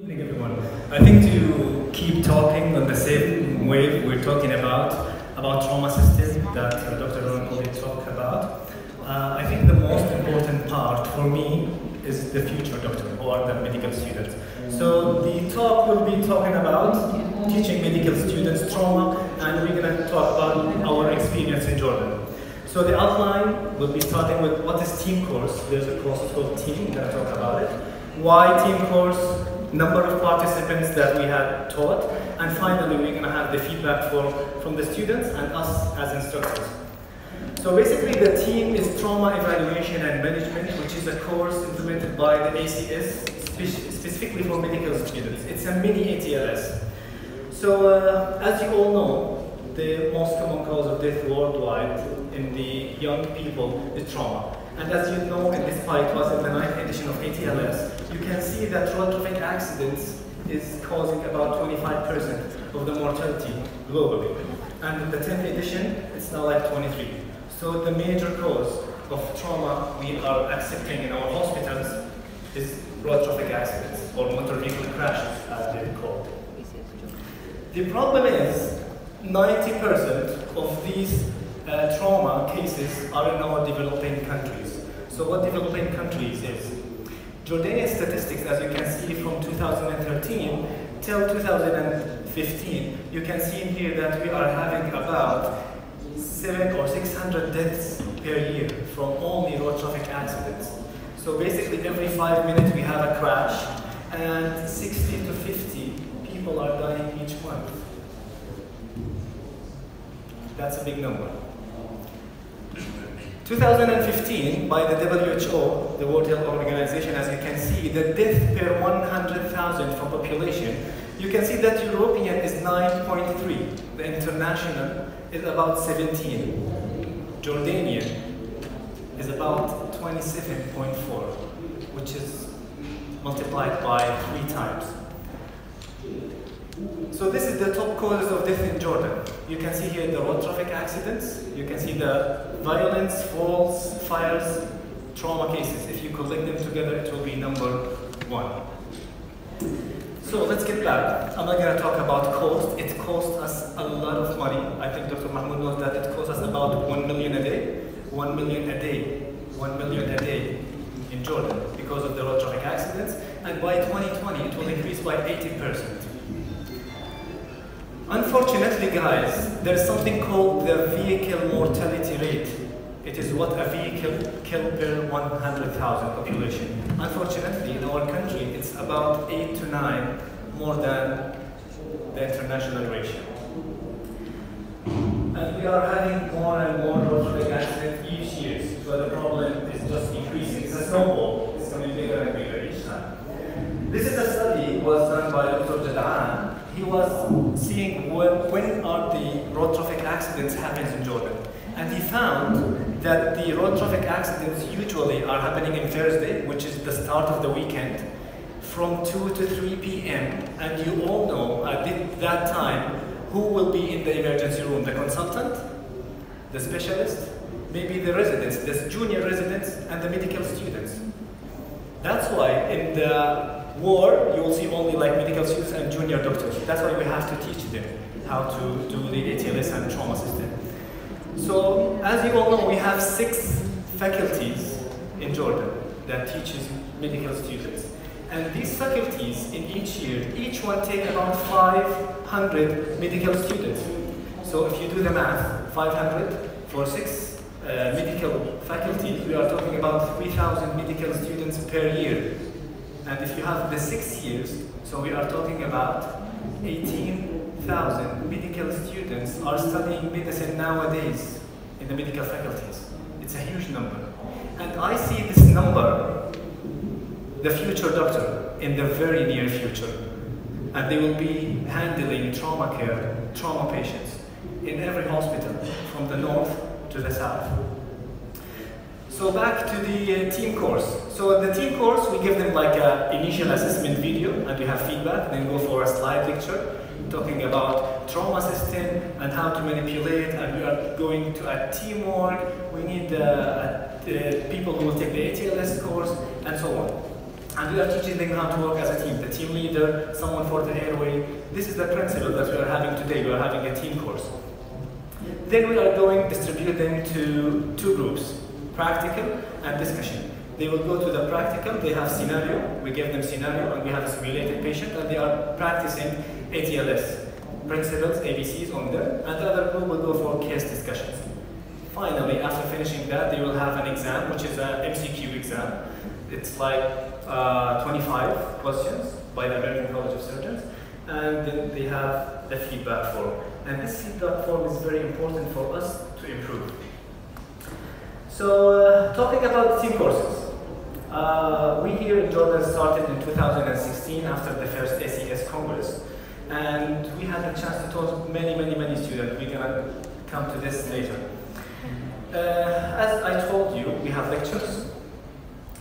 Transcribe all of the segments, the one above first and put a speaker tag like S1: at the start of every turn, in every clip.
S1: evening, everyone. I think to keep talking on the same wave we're talking about, about trauma system that Dr. Ron will talk about, uh, I think the most important part for me is the future doctor or the medical students. So the talk will be talking about teaching medical students trauma and we're going to talk about our experience in Jordan. So the outline will be starting with what is team course. There's a course called team, we're going to talk about it. Why team course, number of participants that we had taught, and finally we're going to have the feedback for, from the students and us as instructors. So basically the team is Trauma Evaluation and Management, which is a course implemented by the ACS spe specifically for medical students. It's a mini ATLS. So uh, as you all know, the most common cause of death worldwide in the young people is trauma. And as you know, in this fight was in the ninth edition of ATLS, you can see that road traffic accidents is causing about 25% of the mortality globally. And in the 10th edition, it's now like 23. So the major cause of trauma we are accepting in our hospitals is road traffic accidents or motor vehicle crashes, as they're called. The problem is 90% of these uh, cases are in our developing countries. So what developing countries is? Jordanian statistics, as you can see from 2013 till 2015, you can see here that we are having about seven or 600 deaths per year from only road traffic accidents. So basically every five minutes we have a crash and 60 to 50 people are dying each month. That's a big number. 2015, by the WHO, the World Health Organization, as you can see, the death per 100,000 for population, you can see that European is 9.3, the international is about 17. Jordanian is about 27.4, which is multiplied by three times. So this is the top causes of death in Jordan. You can see here the road traffic accidents. You can see the violence, falls, fires, trauma cases. If you collect them together, it will be number one. So let's get back. I'm not going to talk about cost. It costs us a lot of money. I think Dr. Mahmoud knows that it costs us about 1 million a day. 1 million a day. 1 million a day in Jordan because of the road traffic accidents. And by 2020, it will increase by 80%. Unfortunately, guys, there's something called the vehicle mortality rate. It is what a vehicle kill per 100,000 population. Unfortunately, in our country, it's about 8 to 9 more than the international ratio. And we are having more and more road traffic accidents each year, so the problem is just increasing. It's a snowball, it's becoming bigger and bigger each time. This is a study was done by Dr. Jadaan. He was seeing when, when are the road traffic accidents happens in Jordan. And he found that the road traffic accidents usually are happening in Thursday, which is the start of the weekend, from 2 to 3 p.m. And you all know at that time who will be in the emergency room, the consultant, the specialist, maybe the residents, the junior residents, and the medical students. That's why in the war, you will see only like medical students and junior doctors. That's why we have to teach them how to do the ATLS and trauma system. So, as you all know, we have six faculties in Jordan that teaches medical students. And these faculties in each year, each one take about 500 medical students. So if you do the math, 500 for six uh, medical faculties, we are talking about 3,000 medical students per year. And if you have the six years, so we are talking about 18,000 medical students are studying medicine nowadays in the medical faculties. It's a huge number. And I see this number, the future doctor, in the very near future. And they will be handling trauma care, trauma patients in every hospital from the north to the south. So back to the uh, team course. So the team course, we give them like an initial assessment video and we have feedback, then go for a slide lecture talking about trauma system and how to manipulate and we are going to a teamwork. We need uh, uh, people who will take the ATLS course and so on. And we are teaching them how to work as a team. The team leader, someone for the airway. This is the principle that we are having today. We are having a team course. Then we are going distribute them to two groups, practical and discussion. They will go to the practical, they have scenario, we give them scenario and we have a simulated patient and they are practicing ATLS, principles, ABCs on them, and the other group will go for case discussions. Finally, after finishing that, they will have an exam, which is an MCQ exam. It's like uh, 25 questions by the American College of Surgeons, and then they have the feedback form. And this feedback form is very important for us to improve. So, uh, talking about team courses. Uh, we here in Jordan started in 2016 after the first ACS Congress. And we had the chance to talk to many, many, many students. We're going to come to this later. Uh, as I told you, we have lectures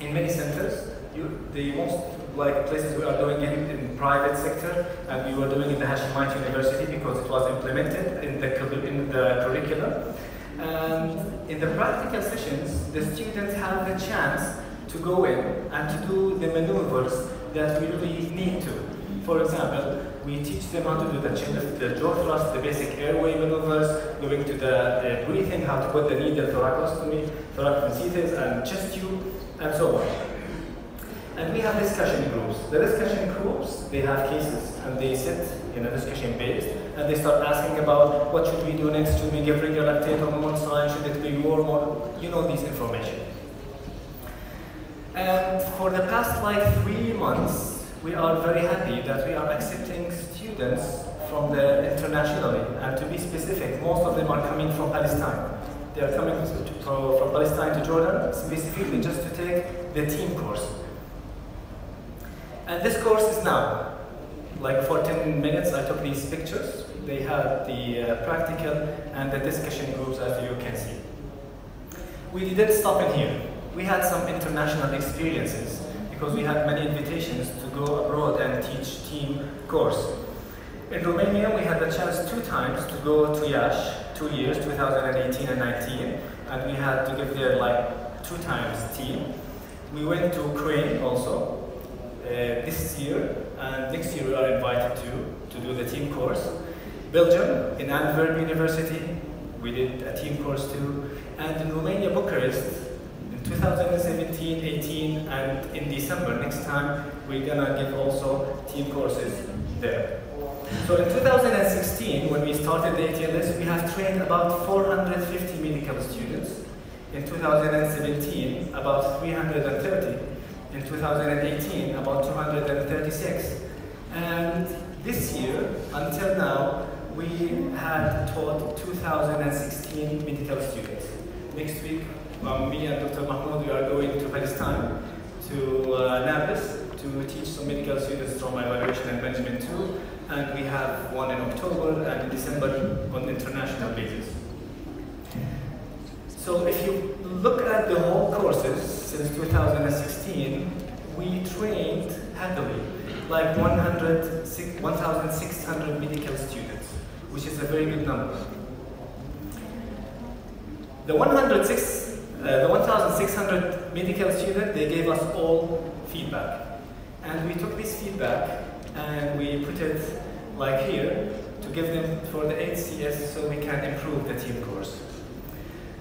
S1: in many centers. You, the most like places we are doing it in private sector, and we were doing it in the Hashemite University because it was implemented in the, in the curriculum. And in the practical sessions, the students have the chance to go in and to do the maneuvers that we really need to. For example, we teach them how to do the, the jaw thrust, the basic airway maneuvers, going to the, the breathing, how to put the needle thoracostomy, thoracentesis, and chest tube, and so on. And we have discussion groups. The discussion groups, they have cases, and they sit in a discussion base, and they start asking about what should we do next, should we give Ringer's lactate on one side, should it be warm, or more? you know these information. And for the past like three months, we are very happy that we are accepting students from the internationally. And to be specific, most of them are coming from Palestine. They are coming to, to, from Palestine to Jordan specifically just to take the team course. And this course is now, like for 10 minutes I took these pictures. They had the uh, practical and the discussion groups as you can see. We didn't stop in here. We had some international experiences because we had many invitations to go abroad and teach team course. In Romania, we had the chance two times to go to Iași, two years, 2018 and 19, and we had to give there like two times team. We went to Ukraine also uh, this year, and next year we are invited to, to do the team course. Belgium, in Antwerp University, we did a team course too, and in Romania, Bucharest, 2017, 18, and in December next time, we're gonna give also team courses there. So in 2016, when we started the ATLS, we have trained about 450 medical students. In 2017, about 330. In 2018, about 236. And this year, until now, we had taught 2016 medical students. Next week, um, me and Dr. Mahmoud, we are going to Palestine, to uh, Nablus, to teach some medical students trauma evaluation and management too. And we have one in October and in December on international basis. So if you look at the whole courses since 2016, we trained heavily, like 1,600 medical students, which is a very good number. The 106 uh, the 1,600 medical students, they gave us all feedback. And we took this feedback and we put it like here to give them for the ACS so we can improve the team course.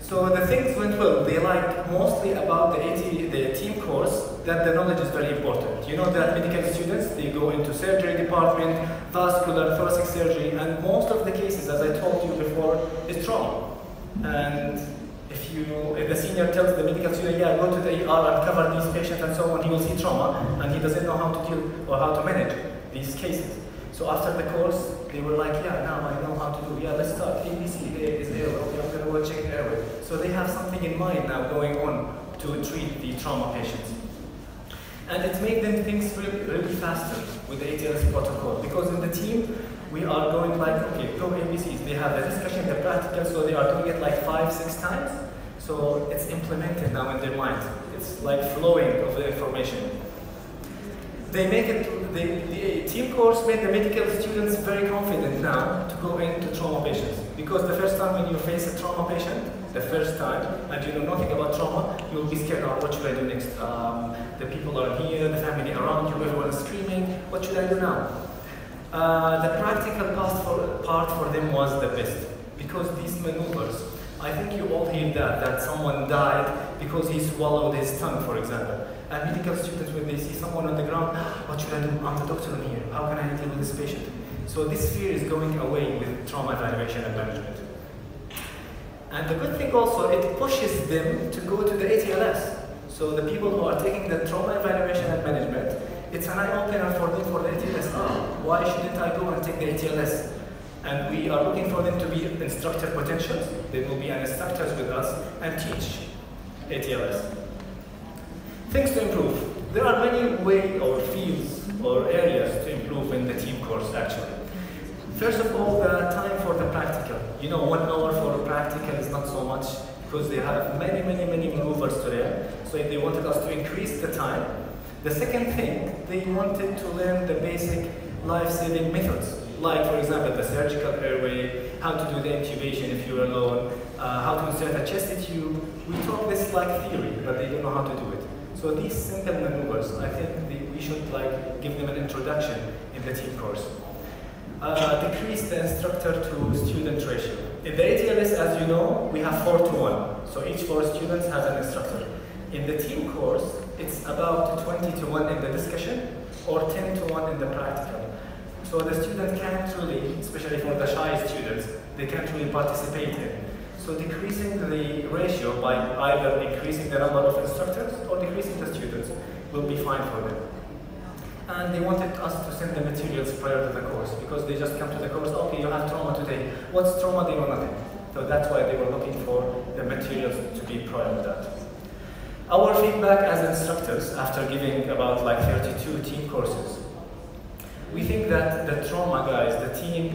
S1: So the things went well. They like mostly about the, AT, the team course that the knowledge is very important. You know that medical students, they go into surgery department, vascular, thoracic surgery, and most of the cases, as I told you before, is trauma. And if you, if the senior tells the medical student, yeah, go to the ER and cover these patients and so on, he will see trauma, and he doesn't know how to deal or how to manage these cases. So after the course, they were like, yeah, now I know how to do, yeah, let's start. ABC is airway, okay, I'm gonna go check airway. So they have something in mind now going on to treat the trauma patients. And it made them things really, really faster with the ATLS protocol, because in the team, we are going like, okay, go ABCs. They have the discussion, the practical, so they are doing it like five, six times. So it's implemented now in their mind. It's like flowing of the information. They make it, the, the team course made the medical students very confident now to go into trauma patients. Because the first time when you face a trauma patient, the first time and you know nothing about trauma, you'll be scared, oh, what should I do next? Um, the people are here, the family around you, everyone is screaming, what should I do now? Uh, the practical part for, part for them was the best because these maneuvers, I think you all hear that, that someone died because he swallowed his tongue, for example. And medical students, when they see someone on the ground, what should I do? I'm the doctor in here. How can I deal with this patient? So this fear is going away with trauma evaluation and management. And the good thing also, it pushes them to go to the ATLS. So the people who are taking the trauma evaluation and management, it's an eye-opener for them for the ATLS. Why shouldn't I go and take the ATLS? And we are looking for them to be instructor potentials. They will be instructors with us and teach ATLS. Things to improve. There are many ways or fields or areas to improve in the team course actually. First of all, the time for the practical. You know, one hour for a practical is not so much because they have many, many, many maneuvers today. So they wanted us to increase the time. The second thing, they wanted to learn the basic life-saving methods. Like, for example, the surgical airway, how to do the intubation if you're alone, uh, how to insert a chest tube. We talk this like theory, but they don't know how to do it. So these simple maneuvers, I think we should like give them an introduction in the team course uh, decrease the instructor to student ratio. In the ATLS, as you know, we have 4 to 1. So each four students has an instructor. In the team course, it's about 20 to 1 in the discussion or 10 to 1 in the practical. So the student can't really, especially for the shy students, they can't really participate in. So decreasing the ratio by either increasing the number of instructors or decreasing the students will be fine for them and they wanted us to send the materials prior to the course because they just come to the course, okay, you have trauma today. What's trauma? They know nothing. So that's why they were looking for the materials to be prior to that. Our feedback as instructors after giving about like 32 team courses, we think that the trauma guys, the team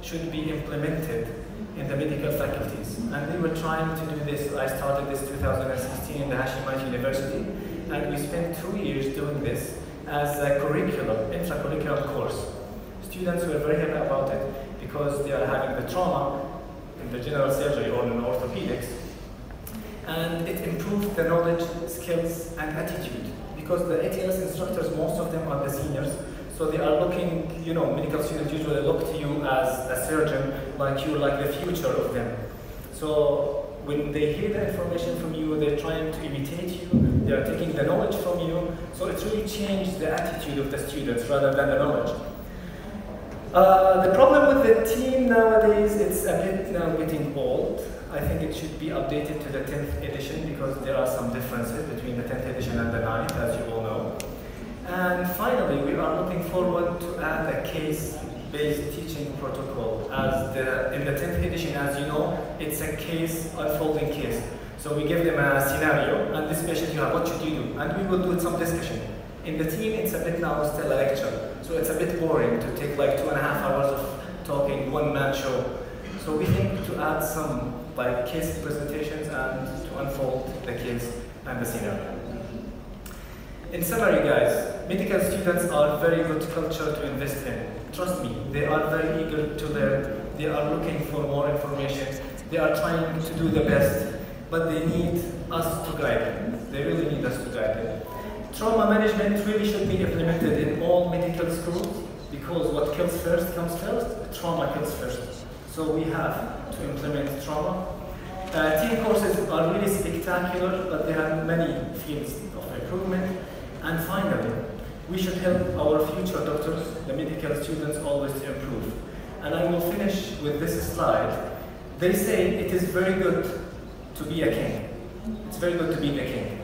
S1: should be implemented in the medical faculties. And we were trying to do this, I started this 2016 in the Hashemite University, and we spent two years doing this as a curriculum, intracurricular course. Students were very happy about it because they are having the trauma in the general surgery or in orthopedics. And it improved the knowledge, skills, and attitude because the ATLS instructors, most of them are the seniors, so they are looking, you know, medical students usually look to you as a surgeon, like you're like the future of them. So when they hear the information from you, they're trying to imitate you, they are taking the knowledge from you, so it's really changed the attitude of the students rather than the knowledge. Uh, the problem with the team nowadays, it's a bit now getting old. I think it should be updated to the 10th edition because there are some differences between the 10th edition and the 9th, as you all know. And finally, we are looking forward to add a case-based teaching protocol. As the, in the 10th edition, as you know, it's a case, unfolding case. So we give them a scenario, and this patient you have, what should you do? And we will do some discussion. In the team, it's a bit now still a lecture, so it's a bit boring to take like two and a half hours of talking, one-man show. So we think to add some like case presentations and to unfold the case and the scenario. In summary, guys, medical students are very good culture to invest in. Trust me, they are very eager to learn. They are looking for more information. They are trying to do the best but they need us to guide them. They really need us to guide them. Trauma management really should be implemented in all medical schools because what kills first comes first, trauma kills first. So we have to implement trauma. Uh, team courses are really spectacular, but they have many fields of improvement. And finally, we should help our future doctors, the medical students, always to improve. And I will finish with this slide. They say it is very good to be a king. It's very good to be the king.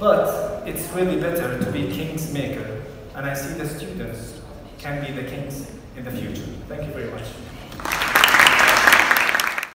S1: But it's really better to be king's maker. And I see the students can be the kings in the future. Thank you very much.